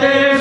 Jai